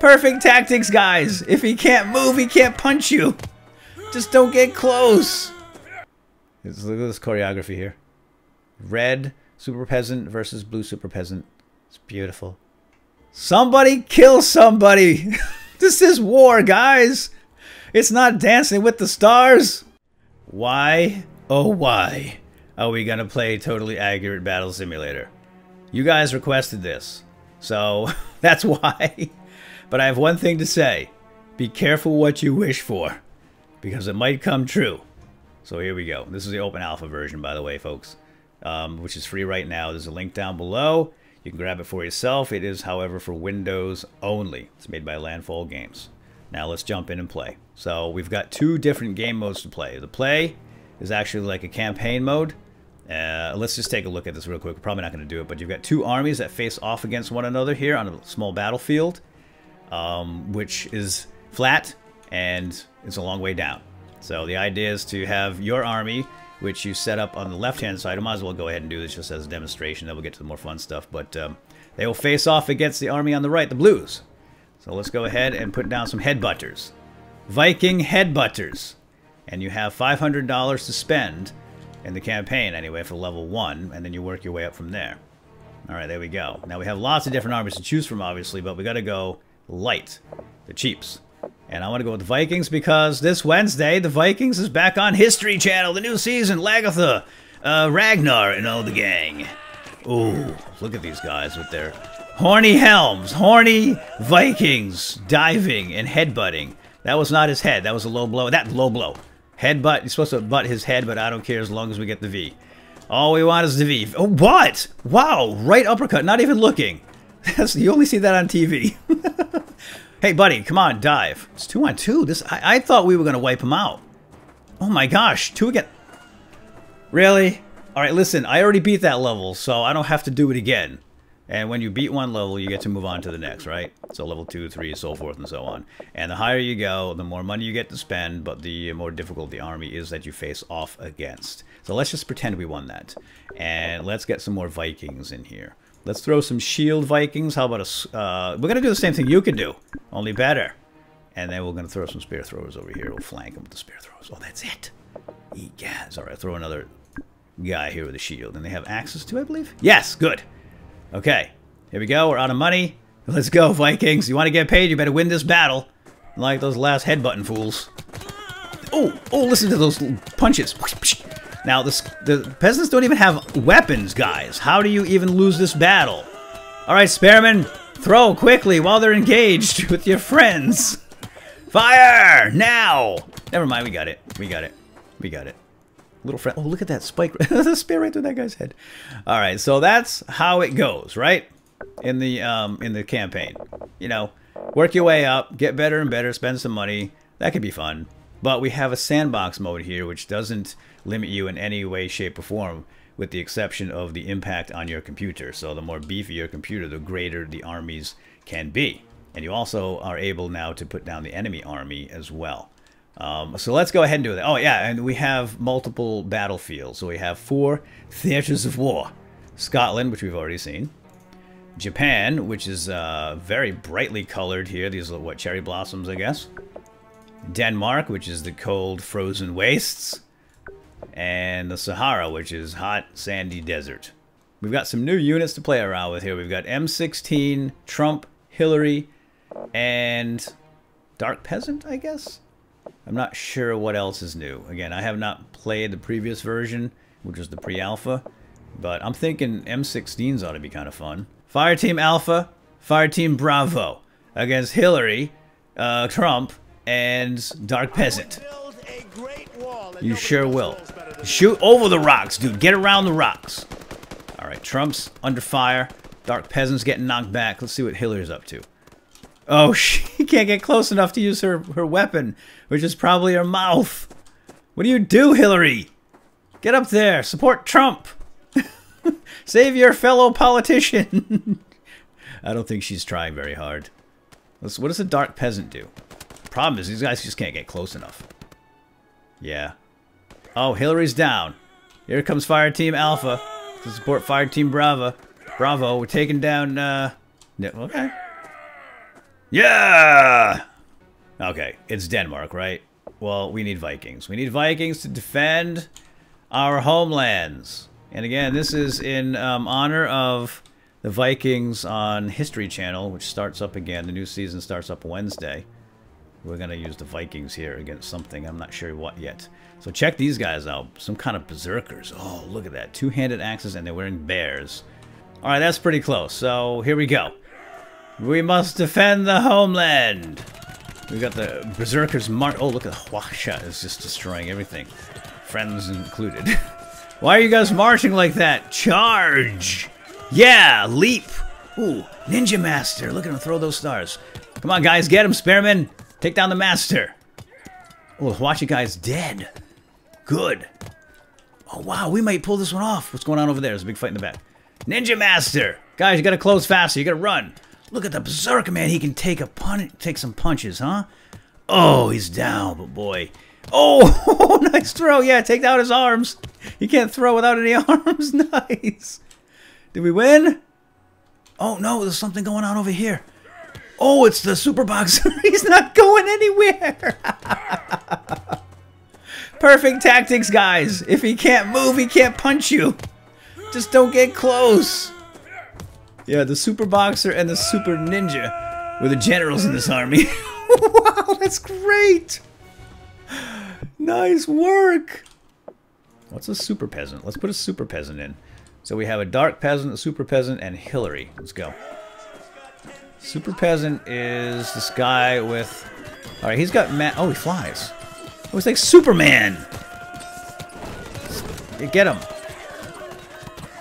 Perfect tactics, guys. If he can't move, he can't punch you. Just don't get close. Look at this choreography here. Red super peasant versus blue super peasant. It's beautiful. Somebody kill somebody. this is war, guys. It's not dancing with the stars. Why, oh why, are we gonna play Totally Accurate Battle Simulator? You guys requested this, so that's why. But I have one thing to say. Be careful what you wish for, because it might come true. So here we go. This is the open alpha version, by the way, folks, um, which is free right now. There's a link down below. You can grab it for yourself. It is, however, for Windows only. It's made by Landfall Games. Now let's jump in and play. So we've got two different game modes to play. The play is actually like a campaign mode. Uh, let's just take a look at this real quick. We're probably not going to do it, but you've got two armies that face off against one another here on a small battlefield, um, which is flat and it's a long way down. So the idea is to have your army, which you set up on the left-hand side. I might as well go ahead and do this just as a demonstration. Then we'll get to the more fun stuff. But um, they will face off against the army on the right, the blues. So let's go ahead and put down some headbutters. Viking headbutters. And you have $500 to spend in the campaign anyway for level 1, and then you work your way up from there. Alright, there we go. Now we have lots of different armies to choose from, obviously, but we gotta go light. The cheaps. And I want to go with the Vikings because this Wednesday, the Vikings is back on History Channel, the new season, Lagertha, uh, Ragnar, and all the gang. Ooh, look at these guys with their horny helms, horny Vikings diving and headbutting. That was not his head. That was a low blow. That low blow. Headbutt. You're supposed to butt his head, but I don't care as long as we get the V. All we want is the V. Oh, what? Wow, right uppercut. Not even looking. You only see that on TV. hey, buddy, come on, dive. It's two on two. This I, I thought we were gonna wipe him out. Oh my gosh, two again. Really? All right, listen. I already beat that level, so I don't have to do it again. And when you beat one level, you get to move on to the next, right? So level 2, 3, so forth and so on. And the higher you go, the more money you get to spend, but the more difficult the army is that you face off against. So let's just pretend we won that. And let's get some more Vikings in here. Let's throw some shield Vikings. How about a... Uh, we're going to do the same thing you can do, only better. And then we're going to throw some spear throwers over here. We'll flank them with the spear throwers. Oh, that's it. Egaz. All right, throw another guy here with a shield. And they have axes too, I believe? Yes, good. Okay, here we go. We're out of money. Let's go, Vikings. You want to get paid, you better win this battle. Like those last headbutting fools. Oh, oh, listen to those punches. Now, this, the peasants don't even have weapons, guys. How do you even lose this battle? All right, Spearmen, throw quickly while they're engaged with your friends. Fire! Now! Never mind, we got it. We got it. We got it little friend. Oh, look at that spike. the spear right through that guy's head. All right, so that's how it goes, right? In the um in the campaign. You know, work your way up, get better and better, spend some money. That could be fun. But we have a sandbox mode here which doesn't limit you in any way, shape, or form with the exception of the impact on your computer. So the more beefy your computer, the greater the armies can be. And you also are able now to put down the enemy army as well. Um, so let's go ahead and do that. Oh yeah, and we have multiple battlefields. So we have four theaters of war. Scotland, which we've already seen. Japan, which is uh, very brightly colored here. These are what, cherry blossoms, I guess. Denmark, which is the cold, frozen wastes. And the Sahara, which is hot, sandy desert. We've got some new units to play around with here. We've got M16, Trump, Hillary, and Dark Peasant, I guess? I'm not sure what else is new. Again, I have not played the previous version, which was the pre-alpha, but I'm thinking M16s ought to be kind of fun. Fire Team Alpha, Fire Team Bravo against Hillary, uh, Trump, and Dark Peasant. You sure will. Shoot over the rocks, dude. Get around the rocks. All right, Trump's under fire. Dark Peasant's getting knocked back. Let's see what Hillary's up to. Oh, she can't get close enough to use her, her weapon, which is probably her mouth. What do you do, Hillary? Get up there. Support Trump. Save your fellow politician. I don't think she's trying very hard. Let's, what does a dark peasant do? Problem is, these guys just can't get close enough. Yeah. Oh, Hillary's down. Here comes Fire Team Alpha to support Fire Team Bravo. Bravo, we're taking down, uh... Okay. Yeah! Okay, it's Denmark, right? Well, we need Vikings. We need Vikings to defend our homelands. And again, this is in um, honor of the Vikings on History Channel, which starts up again. The new season starts up Wednesday. We're going to use the Vikings here against something. I'm not sure what yet. So check these guys out. Some kind of berserkers. Oh, look at that. Two-handed axes, and they're wearing bears. All right, that's pretty close. So here we go. We must defend the homeland. We got the berserkers march. Oh, look at Hwacha is just destroying everything, friends included. Why are you guys marching like that? Charge! Yeah, leap! Ooh, Ninja Master. Look at him throw those stars. Come on, guys, get him, Spearman. Take down the Master. Oh, the Hwacha guy's dead. Good. Oh, wow, we might pull this one off. What's going on over there? There's a big fight in the back. Ninja Master! Guys, you gotta close faster. You gotta run. Look at the Berserker, man. He can take a pun take some punches, huh? Oh, he's down, but boy. Oh, nice throw. Yeah, take out his arms. He can't throw without any arms. nice. Did we win? Oh, no, there's something going on over here. Oh, it's the super boxer. He's not going anywhere. Perfect tactics, guys. If he can't move, he can't punch you. Just don't get close. Yeah, the super boxer and the super ninja were the generals in this army. wow, that's great. Nice work. What's a super peasant? Let's put a super peasant in. So we have a dark peasant, a super peasant, and Hillary. Let's go. Super peasant is this guy with... Alright, he's got... Ma oh, he flies. He's like Superman! Get him.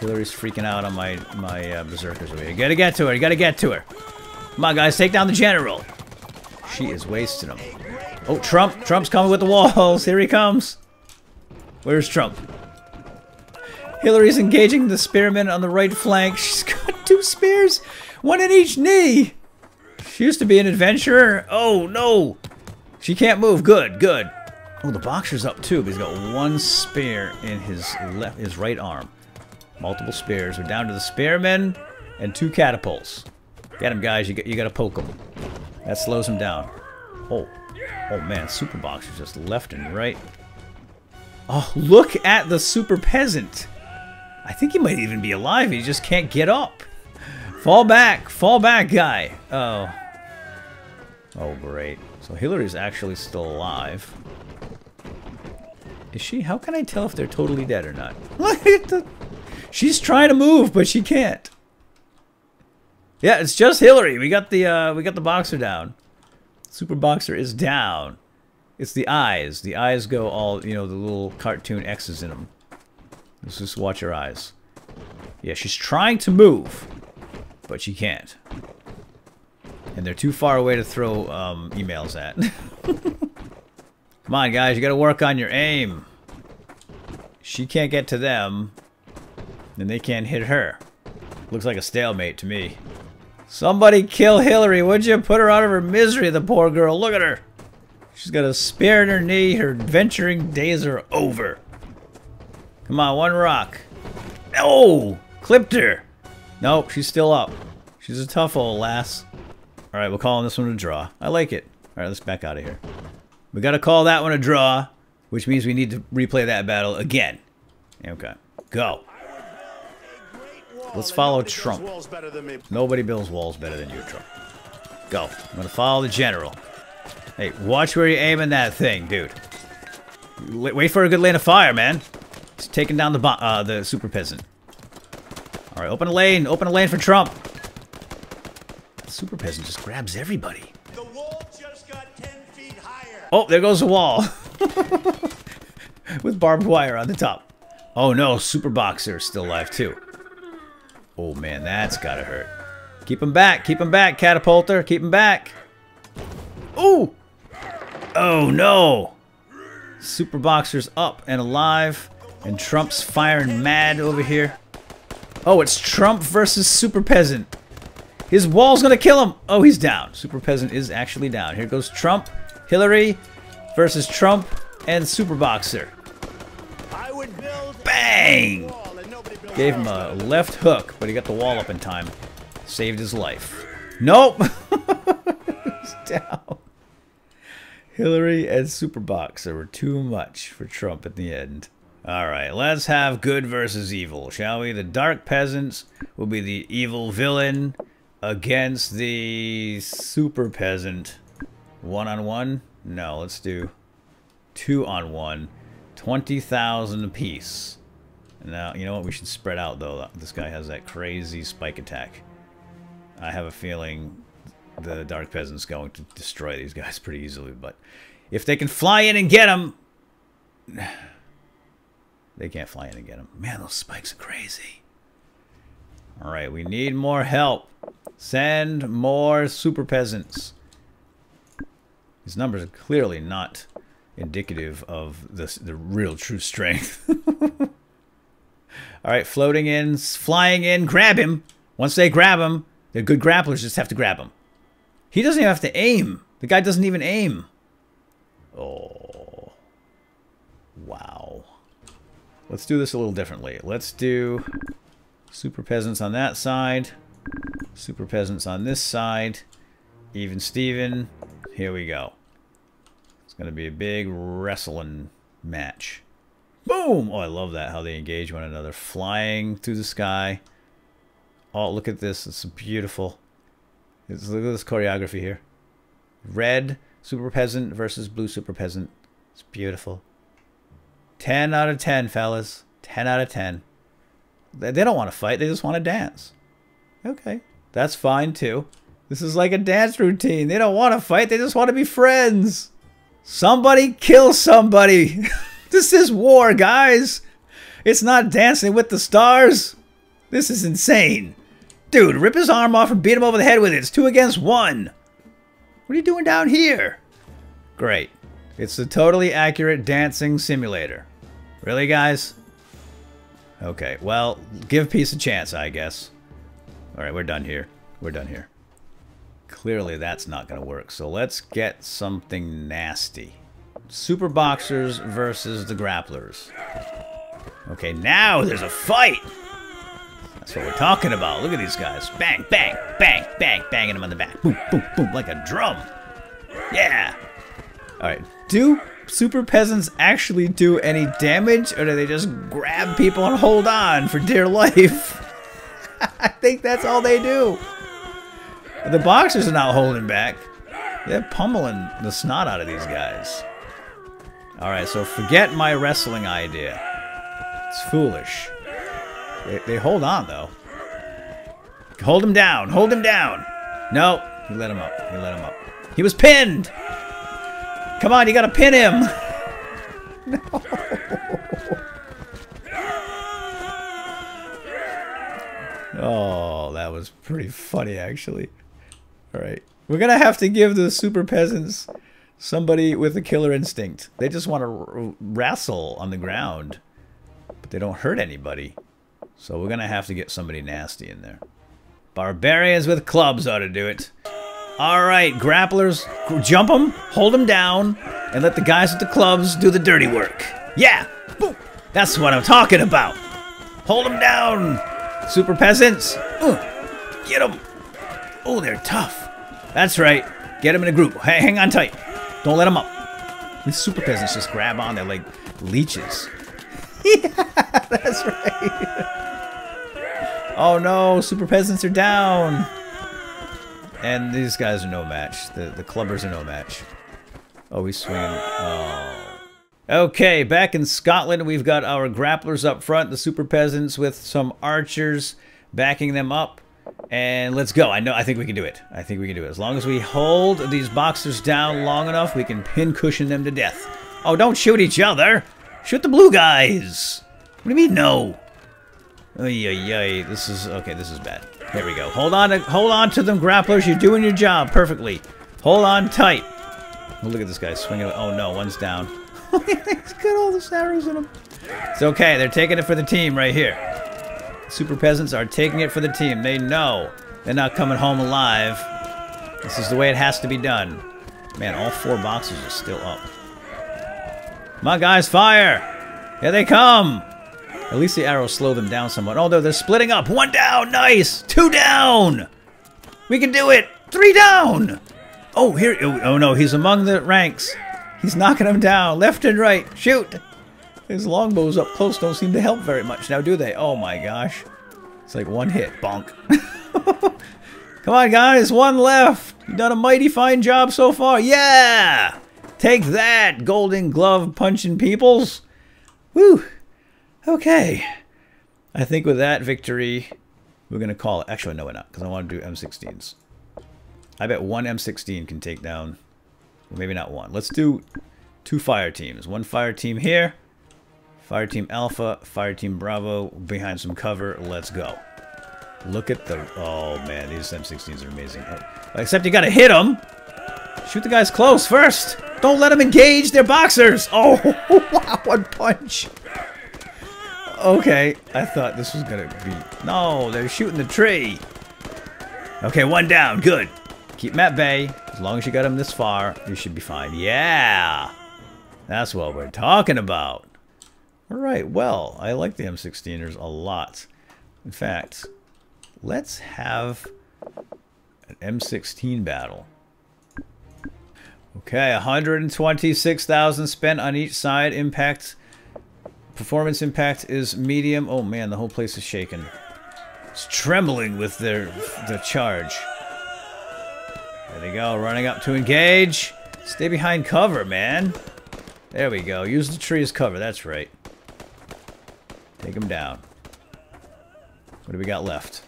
Hillary's freaking out on my, my uh, berserkers over here. You gotta get to her, you gotta get to her. Come on, guys, take down the general. She is wasting them. Oh, Trump. Trump's coming with the walls. Here he comes. Where's Trump? Hillary's engaging the spearmen on the right flank. Got two spears, one in each knee. She used to be an adventurer. Oh, no. She can't move. Good, good. Oh, the boxer's up too, but he's got one spear in his left, his right arm. Multiple spears. We're down to the spearmen and two catapults. Get him, guys. You, got, you got to poke him. That slows him down. Oh. Oh, man. Super boxers just left and right. Oh, look at the super peasant. I think he might even be alive. He just can't get up. Fall back. Fall back, guy. Oh. Oh, great. So Hillary's actually still alive. Is she? How can I tell if they're totally dead or not? Look at the... She's trying to move, but she can't. Yeah, it's just Hillary. We got the uh, we got the boxer down. Super boxer is down. It's the eyes. The eyes go all you know the little cartoon X's in them. Let's just watch her eyes. Yeah, she's trying to move, but she can't. And they're too far away to throw um, emails at. Come on, guys, you gotta work on your aim. She can't get to them, and they can't hit her. Looks like a stalemate to me. Somebody kill Hillary, would you? Put her out of her misery, the poor girl. Look at her. She's got a spear in her knee. Her adventuring days are over. Come on, one rock. Oh! Clipped her. Nope, she's still up. She's a tough old lass. Alright, we'll call this one a draw. I like it. Alright, let's back out of here. We gotta call that one a draw, which means we need to replay that battle again. Okay. Go. Let's follow Trump. Nobody builds walls better than you, Trump. Go. I'm gonna follow the general. Hey, watch where you're aiming that thing, dude. Wait for a good lane of fire, man. He's taking down the uh, the super peasant. All right, open a lane. Open a lane for Trump. Super peasant just grabs everybody. The wall just got 10 feet higher. Oh, there goes the wall. With barbed wire on the top. Oh no, super boxer is still alive too. Oh man, that's gotta hurt. Keep him back, keep him back, catapulter, keep him back. Ooh! Oh no! Super Boxer's up and alive, and Trump's firing mad over here. Oh, it's Trump versus Super Peasant. His wall's gonna kill him! Oh, he's down. Super Peasant is actually down. Here goes Trump, Hillary versus Trump and Super Boxer. Bang! Gave him a left hook, but he got the wall up in time. Saved his life. Nope! down. Hillary and Super Boxer were too much for Trump at the end. All right, let's have good versus evil, shall we? The Dark Peasants will be the evil villain against the Super Peasant. One on one? No, let's do two on one. 20,000 apiece. Now, you know what? We should spread out, though. This guy has that crazy spike attack. I have a feeling the Dark Peasant's going to destroy these guys pretty easily, but if they can fly in and get them... They can't fly in and get them. Man, those spikes are crazy. Alright, we need more help. Send more super peasants. These numbers are clearly not indicative of the, the real true strength. Alright, floating in, flying in, grab him. Once they grab him, the good grapplers just have to grab him. He doesn't even have to aim. The guy doesn't even aim. Oh. Wow. Let's do this a little differently. Let's do super peasants on that side. Super peasants on this side. Even Steven. Here we go. It's going to be a big wrestling match. Boom! Oh, I love that, how they engage one another. Flying through the sky. Oh, look at this. It's beautiful. It's, look at this choreography here. Red super peasant versus blue super peasant. It's beautiful. 10 out of 10, fellas. 10 out of 10. They don't want to fight. They just want to dance. Okay. That's fine, too. This is like a dance routine. They don't want to fight. They just want to be friends. Somebody kill somebody. this is war, guys. It's not dancing with the stars. This is insane. Dude, rip his arm off and beat him over the head with it. It's two against one. What are you doing down here? Great. It's a totally accurate dancing simulator. Really, guys? Okay, well, give peace a chance, I guess. Alright, we're done here. We're done here. Clearly that's not going to work, so let's get something nasty. Super Boxers versus the Grapplers. Okay, now there's a fight! That's what we're talking about. Look at these guys. Bang, bang, bang, bang, banging them on the back. Boom, boom, boom, like a drum. Yeah! Alright, do super peasants actually do any damage, or do they just grab people and hold on for dear life? I think that's all they do. The boxers are not holding back. They're pummeling the snot out of these guys. Alright, so forget my wrestling idea. It's foolish. They, they hold on, though. Hold him down. Hold him down. No. He let him up. He let him up. He was pinned. Come on, you gotta pin him. no. Oh, that was pretty funny, actually. All right. We're to have to give the super peasants somebody with a killer instinct. They just want to wrestle on the ground, but they don't hurt anybody. So we're to have to get somebody nasty in there. Barbarians with clubs ought to do it. All right, grapplers, jump them, hold them down, and let the guys with the clubs do the dirty work. Yeah, that's what I'm talking about. Hold them down, super peasants. Uh, get them. Oh, they're tough. That's right. Get them in a group. Hey, hang on tight. Don't let them up. These super peasants just grab on. They're like leeches. yeah, that's right. oh no, super peasants are down. And these guys are no match. The the clubbers are no match. Oh, he's swinging. Oh. Okay, back in Scotland, we've got our grapplers up front, the super peasants with some archers backing them up. And let's go. I know. I think we can do it. I think we can do it. As long as we hold these boxers down long enough, we can pin cushion them to death. Oh, don't shoot each other. Shoot the blue guys. What do you mean, no? Ay, ay, ay. This is... Okay, this is bad. There we go. Hold on to, hold on to them, grapplers. You're doing your job perfectly. Hold on tight. Oh, look at this guy swinging. Oh, no. One's down. He's got all the arrows in him. It's okay. They're taking it for the team right here. Super peasants are taking it for the team. They know they're not coming home alive. This is the way it has to be done. Man, all four boxes are still up. On, guys, fire! Here they come! At least the arrows slow them down somewhat. Although they're splitting up. One down, nice! Two down! We can do it! Three down! Oh, here. Oh, oh no, he's among the ranks. He's knocking them down left and right. Shoot. His longbows up close don't seem to help very much now, do they? Oh my gosh. It's like one hit. Bonk. Come on, guys. One left. You've done a mighty fine job so far. Yeah! Take that, Golden Glove punching peoples. Woo! Okay. I think with that victory, we're going to call it. Actually, no, we're not, because I want to do M16s. I bet one M16 can take down... Well, maybe not one. Let's do two fire teams. One fire team here. Fire team Alpha, Fire team Bravo, behind some cover. Let's go. Look at the... Oh, man, these M16s are amazing. Oh, except you gotta hit them. Shoot the guys close first. Don't let them engage. They're boxers. Oh, wow, one punch. Okay, I thought this was gonna be... No, they're shooting the tree. Okay, one down. Good. Keep them at bay. As long as you got them this far, you should be fine. Yeah! That's what we're talking about. Alright, well, I like the M16ers a lot. In fact, let's have an M16 battle. Okay, 126,000 spent on each side. Impact, performance impact is medium. Oh man, the whole place is shaking. It's trembling with their the charge. There they go, running up to engage. Stay behind cover, man. There we go. Use the tree as cover. That's right. Take them down. What do we got left?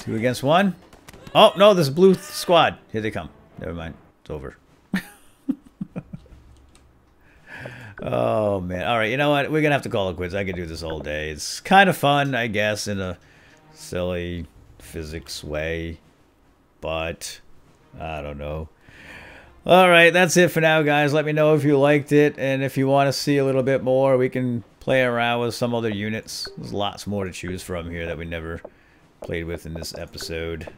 Two against one? Oh, no, a blue squad. Here they come. Never mind. It's over. Oh, man. All right, you know what? We're to have to call it quits. I could do this all day. It's kind of fun, I guess, in a silly physics way. But, I don't know. All right, that's it for now, guys. Let me know if you liked it. And if you want to see a little bit more, we can play around with some other units. There's lots more to choose from here that we never played with in this episode.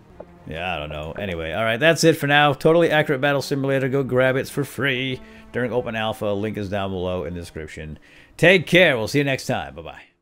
Yeah, I don't know. Anyway, alright, that's it for now. Totally Accurate Battle Simulator. Go grab it for free during Open Alpha. Link is down below in the description. Take care. We'll see you next time. Bye-bye.